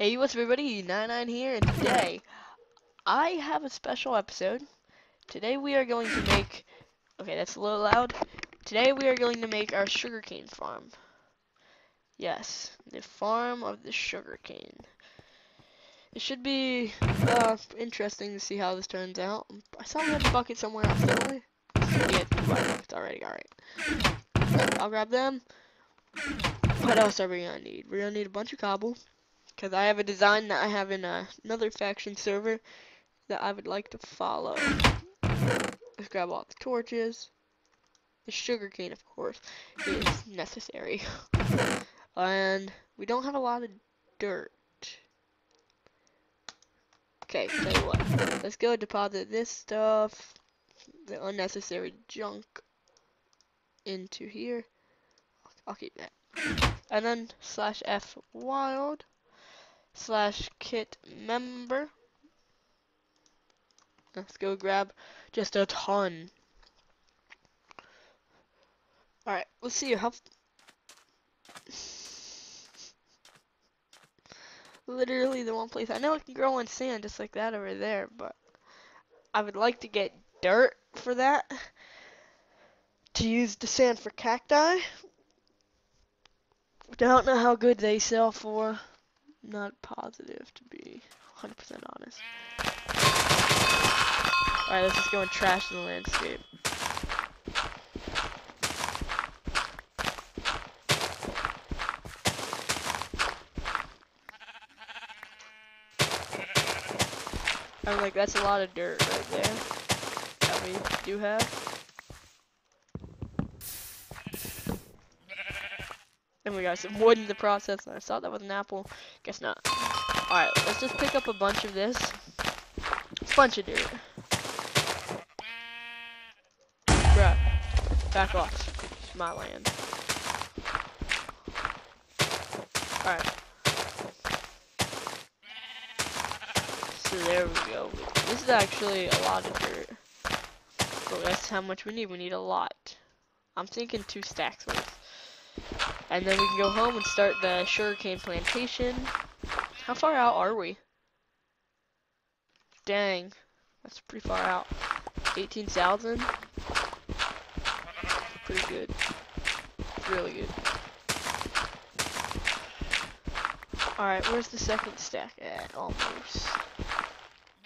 Hey, what's everybody? 99 here, and today I have a special episode. Today we are going to make, okay, that's a little loud. Today we are going to make our sugarcane farm. Yes, the farm of the sugarcane. It should be uh, interesting to see how this turns out. I saw we had a bucket somewhere else, didn't we? Yeah, buckets already, alright. I'll grab them. What else are we gonna need? We're gonna need a bunch of cobble. Because I have a design that I have in uh, another faction server that I would like to follow. Let's grab all the torches. The sugarcane, of course, is necessary. and we don't have a lot of dirt. Okay, you what. Let's go deposit this stuff, the unnecessary junk, into here. I'll keep that. And then slash F wild slash kit member. Let's go grab just a ton. Alright, let's see how... Literally the one place. I know it can grow on sand just like that over there, but I would like to get dirt for that. To use the sand for cacti. Don't know how good they sell for not positive to be 100% honest. Alright, let's just go and trash the landscape. I'm like, that's a lot of dirt right there that we do have. We got some wood in the process, and I thought that was an apple. Guess not. Alright, let's just pick up a bunch of this. A bunch of dirt. Bruh. Back off. It's my land. Alright. So there we go. This is actually a lot of dirt. But that's how much we need. We need a lot. I'm thinking two stacks worth. And then we can go home and start the sugarcane plantation. How far out are we? Dang. That's pretty far out. 18,000? Pretty good. Really good. Alright, where's the second stack at? Almost.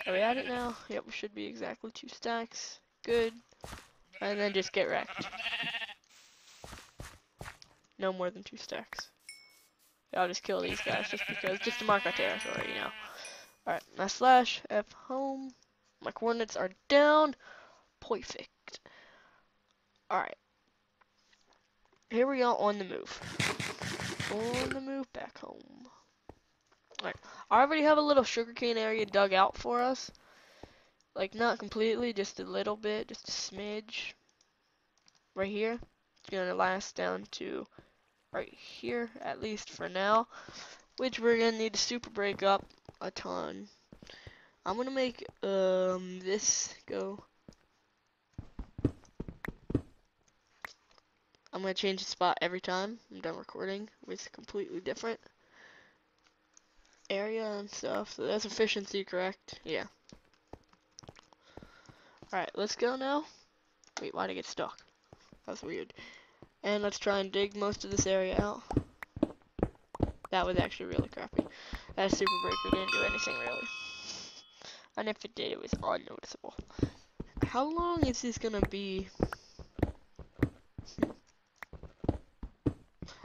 Are we at it now? Yep, we should be exactly two stacks. Good. And then just get wrecked no more than two stacks. I'll just kill these guys just because, just to mark our territory, you know. Alright, my slash F home. My coordinates are down. Perfect. Alright. Here we are on the move. On the move back home. Alright. I already have a little sugarcane area dug out for us. Like, not completely, just a little bit, just a smidge. Right here. It's gonna last down to right here, at least for now, which we're gonna need to super break up a ton. I'm gonna make um this go. I'm gonna change the spot every time I'm done recording with completely different area and stuff. So that's efficiency, correct? Yeah. Alright, let's go now. Wait, why'd I get stuck? That's weird. And let's try and dig most of this area out. That was actually really crappy. That super breaker didn't do anything really. And if it did, it was unnoticeable. How long is this gonna be?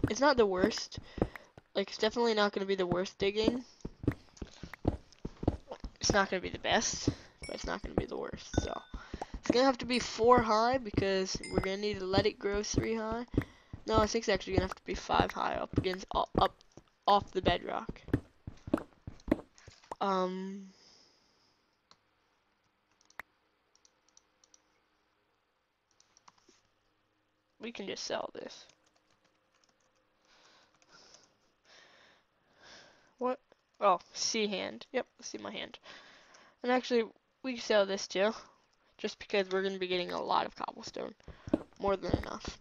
It's not the worst. Like, it's definitely not gonna be the worst digging. It's not gonna be the best, but it's not gonna be the worst, so. It's gonna have to be four high because we're gonna need to let it grow three high. No, I think it's actually gonna have to be five high up against up, off the bedrock. Um. We can just sell this. What? Oh, C hand. Yep, see my hand. And actually, we sell this too just because we're going to be getting a lot of cobblestone. More than enough.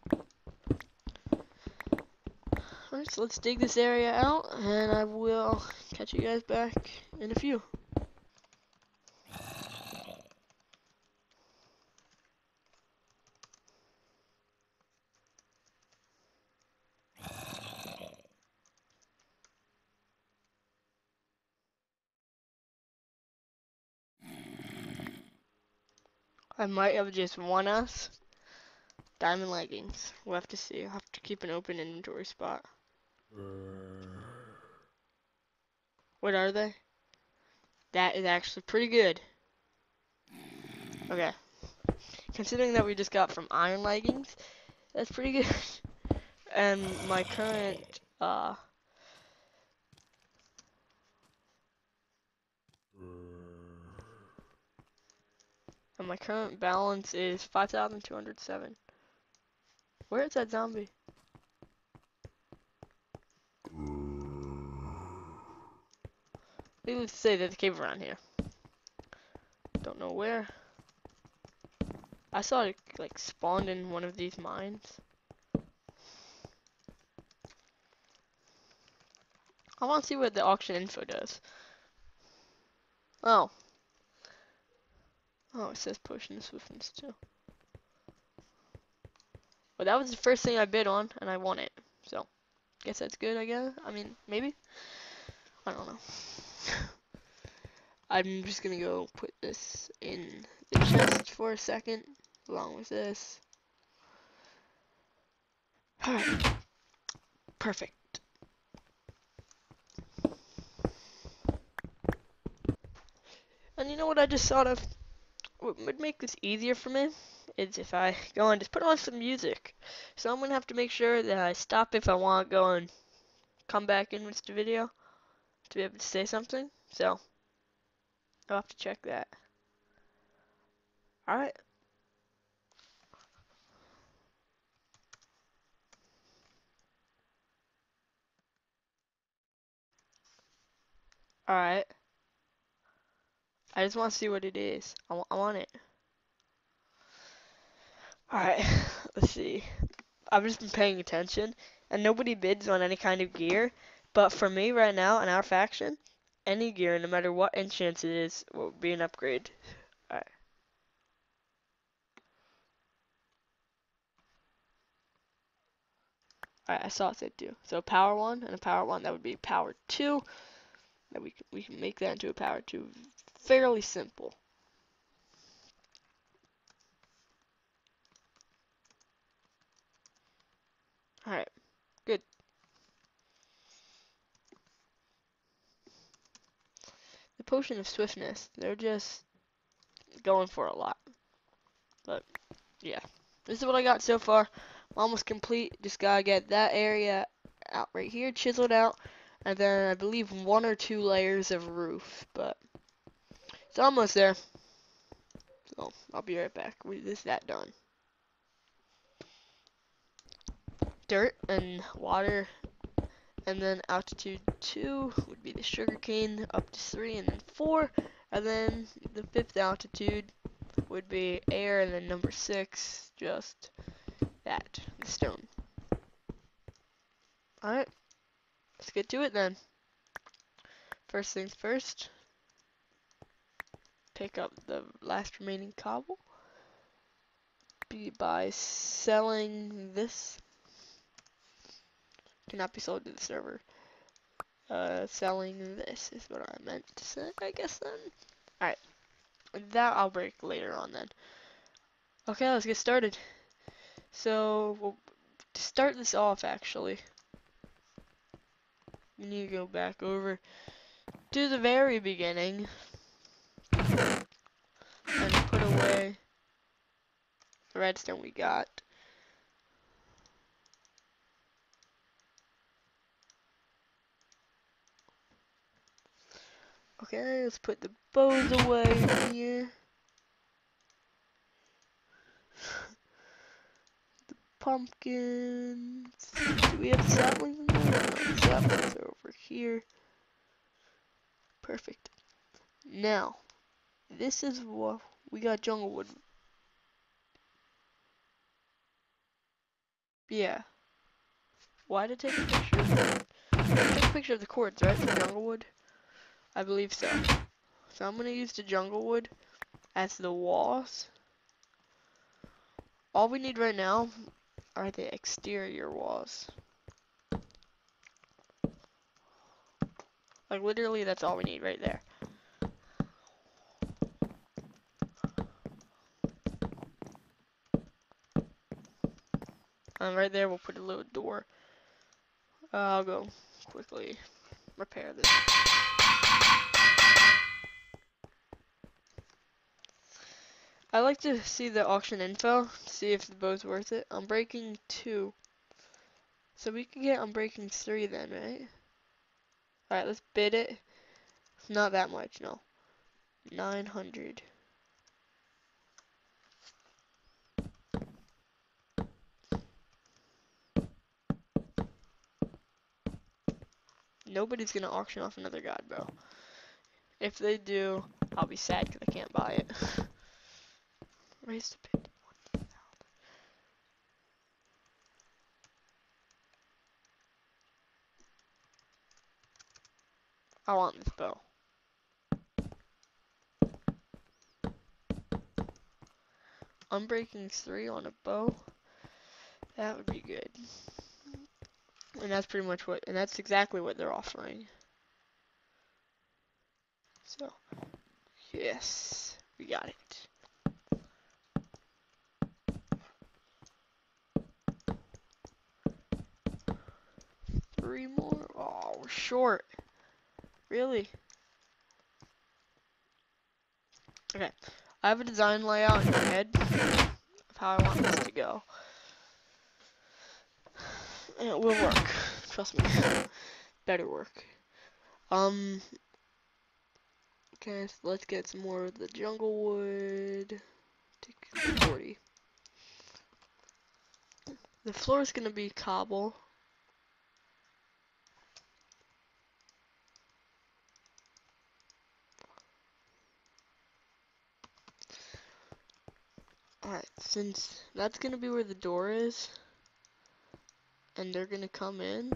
Alright, so let's dig this area out, and I will catch you guys back in a few. I might have just won us. Diamond leggings. We'll have to see. I'll have to keep an open inventory spot. What are they? That is actually pretty good. Okay. Considering that we just got from iron leggings, that's pretty good. and my current, uh, And my current balance is 5,207. Where is that zombie? Needless to say, there's a cave around here. Don't know where. I saw it like spawned in one of these mines. I want to see what the auction info does. Oh, Oh, it says potion of swiftness too. Well, that was the first thing I bid on, and I won it. So, guess that's good, I guess. I mean, maybe? I don't know. I'm just gonna go put this in the chest for a second, along with this. Alright. Perfect. And you know what I just thought of? What would make this easier for me is if I go and just put on some music. So I'm going to have to make sure that I stop if I want to go and come back in with the video to be able to say something. So I'll have to check that. Alright. Alright. I just want to see what it is. I, want it. Alright, let's see. I've just been paying attention, and nobody bids on any kind of gear. But for me right now, in our faction, any gear, no matter what enchant it is, will be an upgrade. Alright. Alright, I saw it said two. So power one and a power one, that would be power two. That we we can make that into a power two fairly simple. Alright, good. The potion of swiftness, they're just going for a lot. But, yeah. This is what I got so far. I'm almost complete. Just gotta get that area out right here, chiseled out. And then I believe one or two layers of roof. But it's almost there. So I'll be right back with this that done. Dirt and water and then altitude 2 would be the sugarcane up to 3 and then 4 and then the fifth altitude would be air and then number 6 just that the stone alright let's get to it then first things first pick up the last remaining cobble. Be by selling this. Cannot be sold to the server. Uh, selling this is what I meant to say I guess then. Alright. That I'll break later on then. Okay let's get started. So we'll, to start this off actually we need to go back over to the very beginning and put away redstone we got. Okay, let's put the bows away here. the pumpkins. Do we have saplings in there? No, saplings are over here. Perfect. Now, this is what we got jungle wood. Yeah. why to take a picture? Take a picture of the coords, right? The jungle wood? I believe so. So I'm gonna use the jungle wood as the walls. All we need right now are the exterior walls. Like literally that's all we need right there. Right there we'll put a little door. Uh, I'll go quickly repair this. I like to see the auction info, see if the bow's worth it. Unbreaking 2. So we can get Unbreaking 3 then, right? Alright, let's bid it. It's not that much, no. 900. Nobody's gonna auction off another god bow. If they do, I'll be sad because I can't buy it. Raise the bid. I want this bow. Unbreaking 3 on a bow. That would be good. And that's pretty much what, and that's exactly what they're offering. So, yes, we got it. Three more? Oh, we're short. Really? Okay, I have a design layout in my head of how I want this to go. It will work. Trust me. Better work. Um. Okay, so let's get some more of the jungle wood. Take 40. The floor is gonna be cobble. Alright, since that's gonna be where the door is, and they're gonna come in,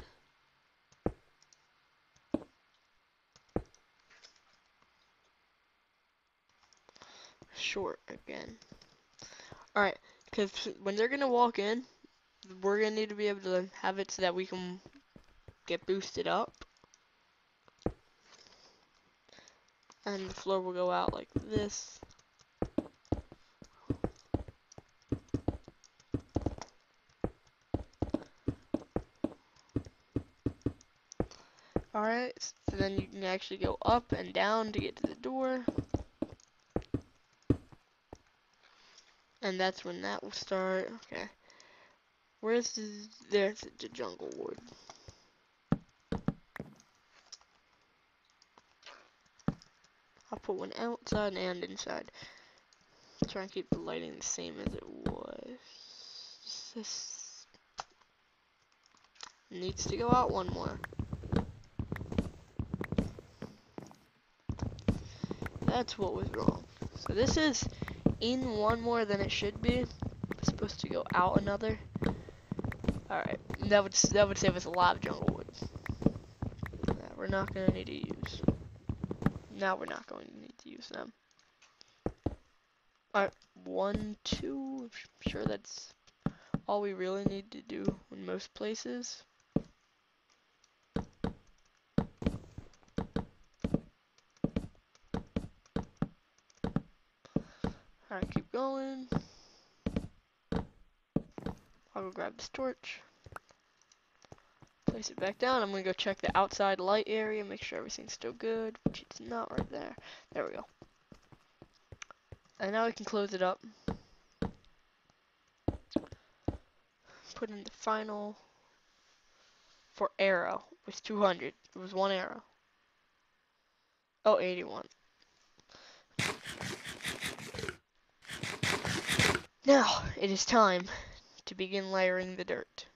short again. Alright, because when they're gonna walk in, we're gonna need to be able to have it so that we can get boosted up. And the floor will go out like this. Alright, so then you can actually go up and down to get to the door. And that's when that will start. Okay. Where's the, there's the jungle wood. I'll put one outside and inside. Try and keep the lighting the same as it was. This needs to go out one more. That's what was wrong. So this is in one more than it should be. It's supposed to go out another. Alright, that would that would save us a lot of jungle wood. That we're not gonna need to use. Now we're not going to need to use them. Alright, one, two, I'm sure that's all we really need to do in most places. Alright, keep going. I'll grab this torch. Place it back down. I'm gonna go check the outside light area, make sure everything's still good, which it's not right there. There we go. And now we can close it up. Put in the final for arrow was 200. It was one arrow. Oh, 81. Now, it is time to begin layering the dirt.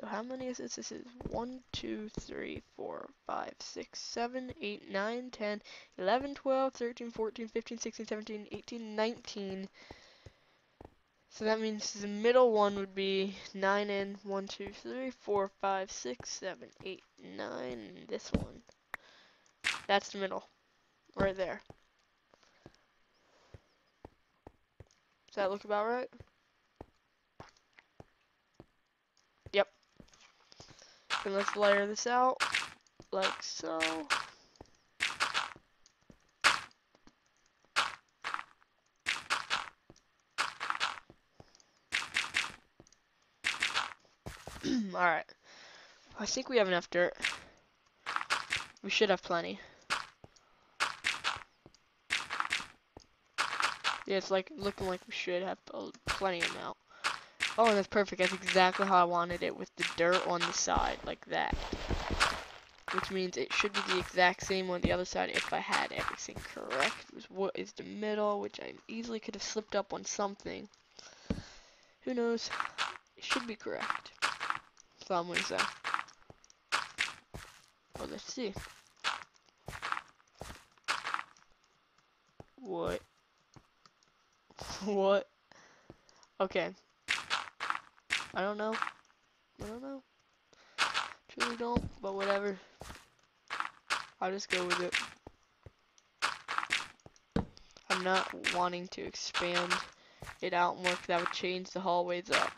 So how many is this? This is 1, 2, 3, 4, 5, 6, 7, 8, 9, 10, 11, 12, 13, 14, 15, 16, 17, 18, 19, So that means the middle one would be 9 and 1, 2, 3, 4, 5, 6, 7, 8, 9, and this one. That's the middle. Right there. Does that look about right? Yep. And let's layer this out like so. Alright. I think we have enough dirt. We should have plenty. Yeah, it's like looking like we should have plenty of amount. Oh, and that's perfect. That's exactly how I wanted it with the dirt on the side, like that. Which means it should be the exact same on the other side if I had everything correct. What is the middle, which I easily could have slipped up on something. Who knows? It should be correct. So I'm gonna say. Well, let's see. What? what? Okay. I don't know. I don't know. Truly don't, but whatever. I'll just go with it. I'm not wanting to expand it out more because that would change the hallways up.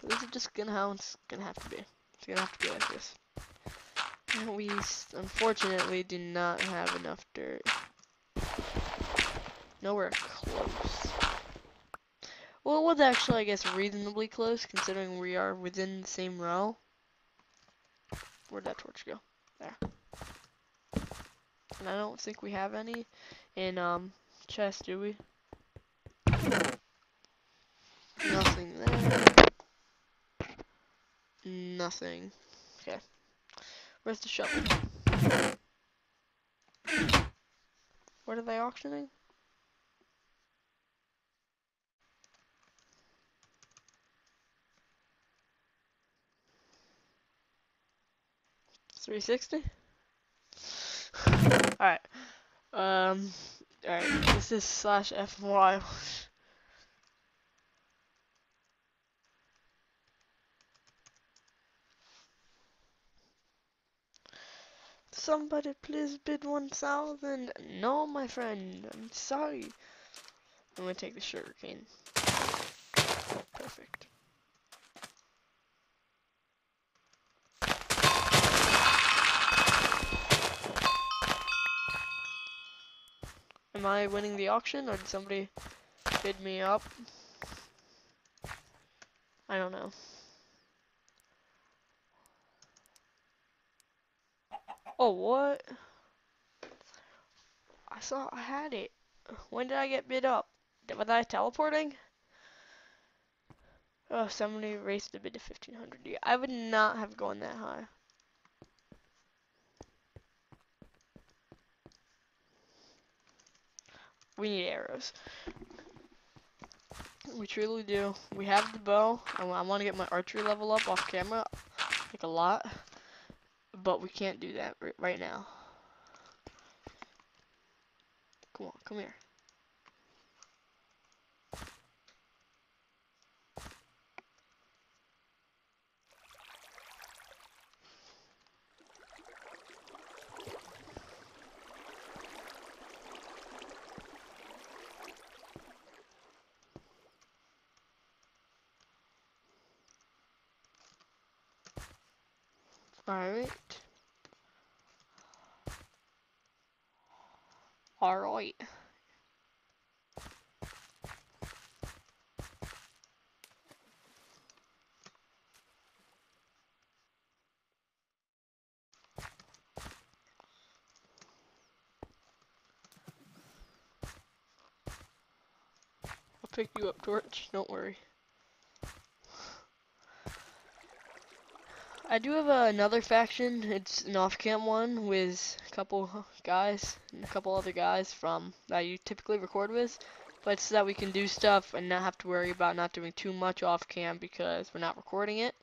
So this is just gonna how it's gonna have to be. It's gonna have to be like this. And we unfortunately do not have enough dirt. Nowhere close. Well, it was actually, I guess, reasonably close, considering we are within the same row. Where'd that torch go? There. And I don't think we have any in, um, chest, do we? Nothing there. Nothing. Okay. Where's the shovel? What are they auctioning? 360? Alright. Um, alright, this is slash FY. Somebody please bid 1,000. No, my friend, I'm sorry. I'm gonna take the sugar cane. Perfect. Am I winning the auction or did somebody bid me up? I don't know. Oh, what? I saw I had it. When did I get bid up? Was I teleporting? Oh, somebody raised the bid to 1500. I would not have gone that high. We need arrows. We truly do. We have the bow. I, want to get my archery level up off camera, like a lot. But we can't do that right now. Come on, come here. Alright. Alright. I'll pick you up, Torch. Don't worry. I do have uh, another faction. It's an off-cam one with a couple guys and a couple other guys from that you typically record with. But so that we can do stuff and not have to worry about not doing too much off-cam because we're not recording it.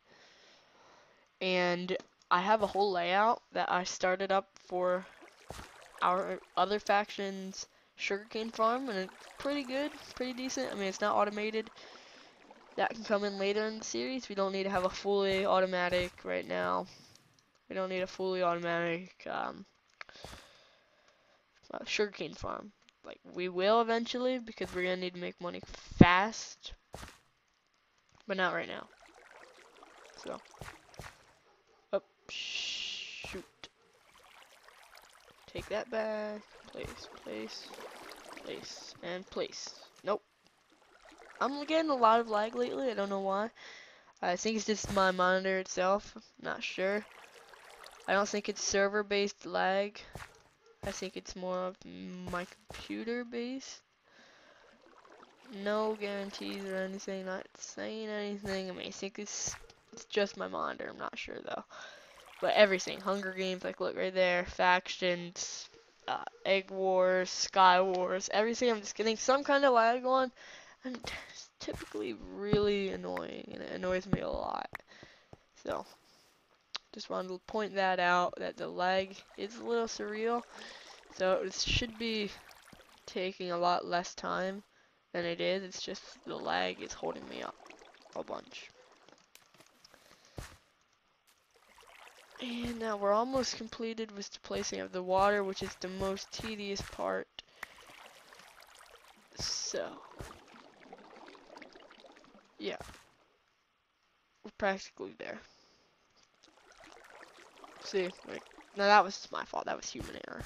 And I have a whole layout that I started up for our other factions sugarcane farm, and it's pretty good, pretty decent. I mean, it's not automated. That can come in later in the series. We don't need to have a fully automatic right now. We don't need a fully automatic um, uh, sugarcane farm. Like, we will eventually, because we're going to need to make money fast. But not right now. So. Up. Shoot. Take that back. Place, place, place, and place. I'm getting a lot of lag lately. I don't know why. I think it's just my monitor itself. not sure. I don't think it's server-based lag. I think it's more of my computer-based. No guarantees or anything. Not saying anything. I mean, I think it's it's just my monitor. I'm not sure though. But everything, Hunger Games, like look right there, factions, uh, Egg Wars, Sky Wars, everything. I'm just getting some kind of lag on, and it's typically really annoying, and it annoys me a lot. So, just wanted to point that out, that the lag is a little surreal. So it should be taking a lot less time than it is. It's just the lag is holding me up a bunch. And now we're almost completed with the placing of the water, which is the most tedious part. So, yeah, we're practically there. See, like, no, that was my fault. That was human error.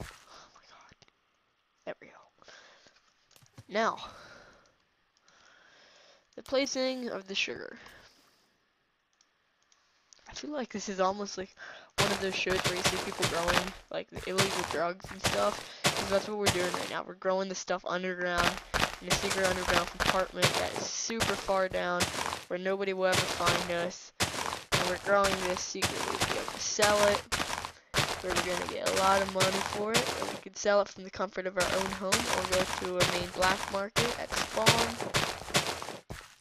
Oh my god. There we go. Now, the placing of the sugar. I feel like this is almost like one of those shows where you see people growing like illegal drugs and stuff. Because that's what we're doing right now. We're growing the stuff underground in a secret underground compartment that is super far down where nobody will ever find us. And we're growing this secretly to be able to sell it where we're going to get a lot of money for it, and we can sell it from the comfort of our own home, or go to a main black market at spawn.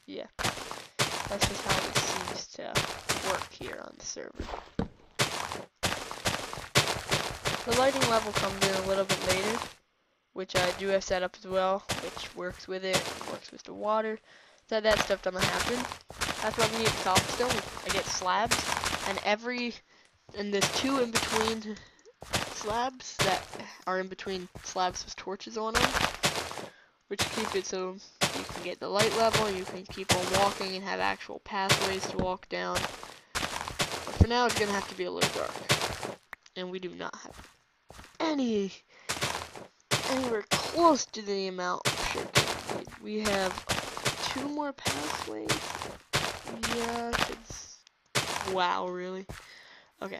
Yeah, that's just how it seems to work here on the server. The lighting level comes in a little bit later, which I do have set up as well, which works with it, works with the water. So that stuff doesn't happen. That's why we need cobblestone. I get slabs, and every and there's two in between slabs that are in between slabs with torches on them, which keep it so you can get the light level, you can keep on walking and have actual pathways to walk down. For now, it's gonna have to be a little dark, and we do not have any anywhere close to the amount we. We have two more pathways. Yeah, it's wow, really. Okay.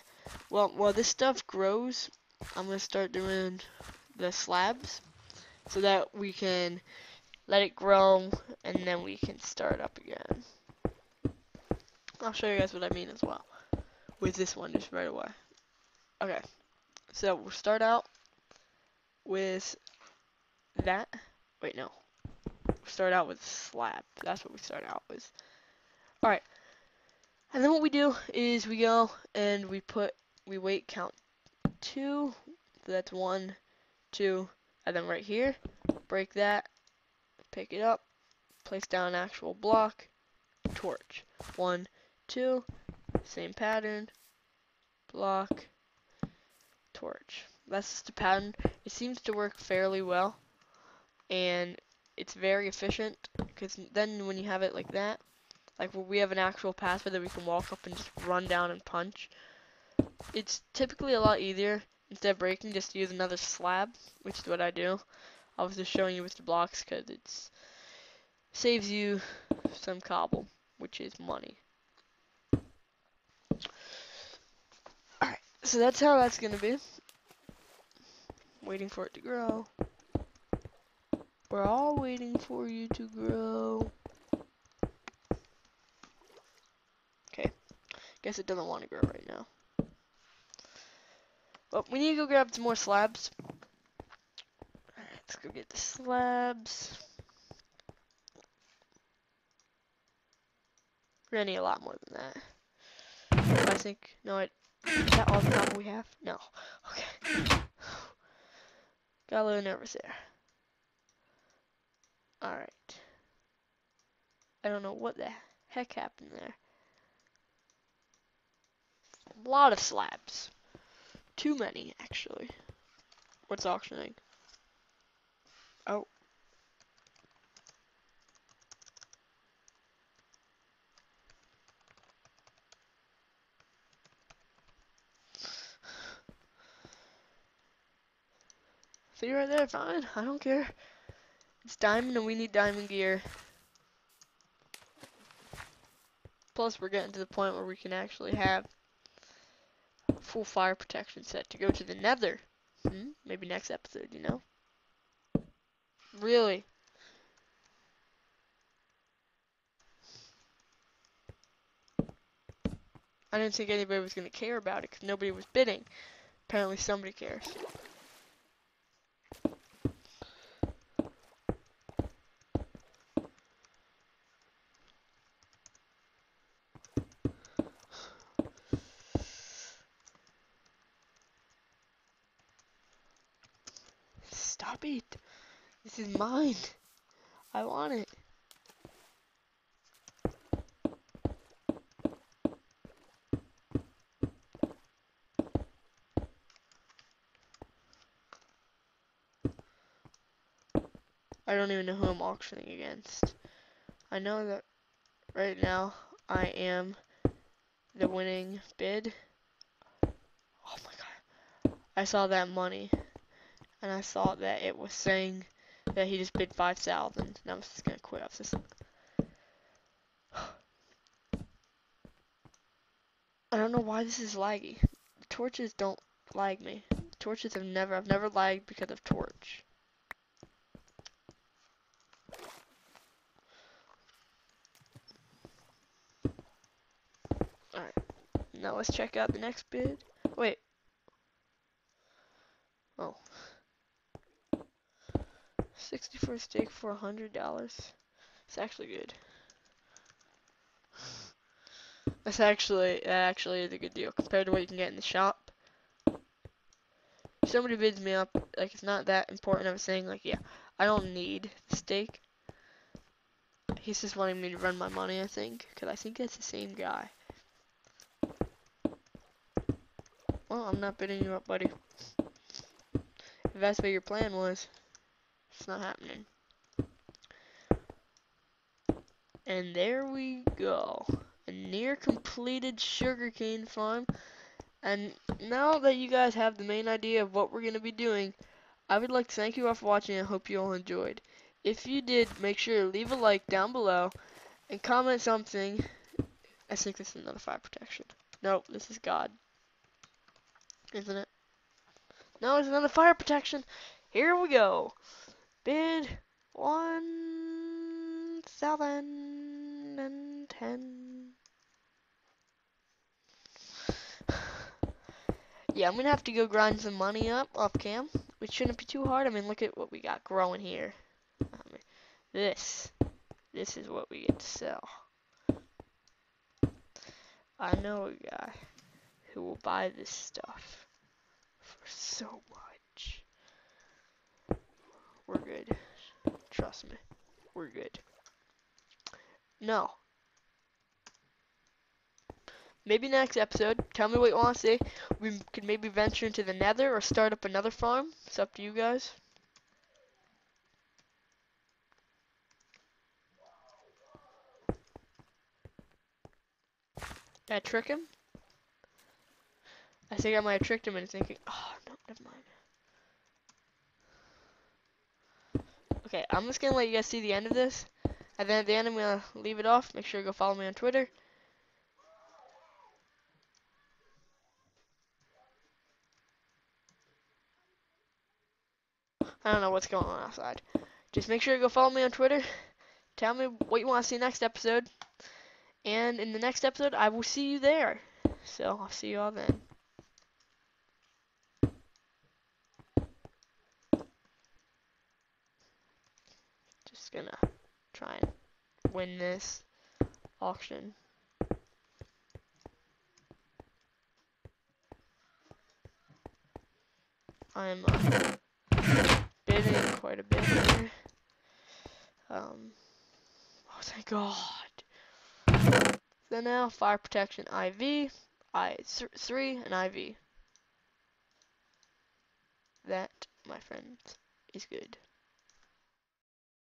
Well, while this stuff grows, I'm going to start doing the slabs so that we can let it grow and then we can start up again. I'll show you guys what I mean as well with this one just right away. Okay. So we'll start out with that. Wait, no. We'll start out with slab. That's what we start out with. Alright. And then what we do is we go and we put, we wait count two, so that's one, two, and then right here, break that, pick it up, place down an actual block, torch. One, two, same pattern, block, torch. That's just a pattern. It seems to work fairly well, and it's very efficient, because then when you have it like that, like we have an actual pathway that we can walk up and just run down and punch. It's typically a lot easier instead of breaking just use another slab, which is what I do. I was just showing you with the blocks because it saves you some cobble, which is money. So that's how that's to be. Waiting for it to grow. We're all waiting for you to grow. Okay. Guess it doesn't want to grow right now. But we need to go grab some more slabs. Let's go get the slabs. We're gonna need a lot more than that. I think, no, it, is that all the copper we have? No. Okay. Got a little nervous there. Alright. I don't know what the heck happened there. A lot of slabs. Too many, actually. What's auctioning? Oh. See right there, fine. I don't care. It's diamond and we need diamond gear. Plus we're getting to the point where we can actually have full fire protection set to go to the nether. Hmm? Maybe next episode, you know? Really? I didn't think anybody was going to care about it because nobody was bidding. Apparently somebody cares. Stop it. This is mine. I want it. I don't even know who I'm auctioning against. I know that right now I am the winning bid. Oh my god. I saw that money and I saw that it was saying that he just bid 5,000 and I was just gonna quit. Was just I don't know why this is laggy. The torches don't lag me. The torches have never, I've never lagged because of torch. Alright, now let's check out the next bid. Wait. Oh. 60 for a steak for a hundred dollars. It's actually good. That's actually that actually is a good deal compared to what you can get in the shop. If somebody bids me up, like it's not that important. I was saying like, yeah, I don't need the steak. He's just wanting me to run my money, I think, because I think that's the same guy. Well, I'm not bidding you up, buddy. If that's what your plan was. Not happening. And there we go. A near completed sugarcane farm. And now that you guys have the main idea of what we're going to be doing, I would like to thank you all for watching and hope you all enjoyed. If you did, make sure to leave a like down below and comment something. I think this is another fire protection. Nope, this is God. Isn't it? No, it's another fire protection. Here we go. Bid one thousand and ten. yeah, I'm gonna have to go grind some money up off cam, which shouldn't be too hard. I mean, look at what we got growing here. I mean, this, this is what we get to sell. I know a guy who will buy this stuff for so much. We're good. Trust me. We're good. No. Maybe next episode, tell me what you want to see. We could maybe venture into the nether or start up another farm. It's up to you guys. Did I trick him? I think I might have tricked him into thinking, oh, no, never mind. Okay, I'm just gonna let you guys see the end of this. And then at the end, I'm gonna leave it off. Make sure you go follow me on Twitter. I don't know what's going on outside. Just make sure you go follow me on Twitter. Tell me what you want to see next episode. And in the next episode, I will see you there. So, I'll see you all then. just gonna try and win this auction. I'm uh, bidding quite a bit here. Um, oh thank god. So now, fire protection IV, I3, and IV. That, my friends, is good.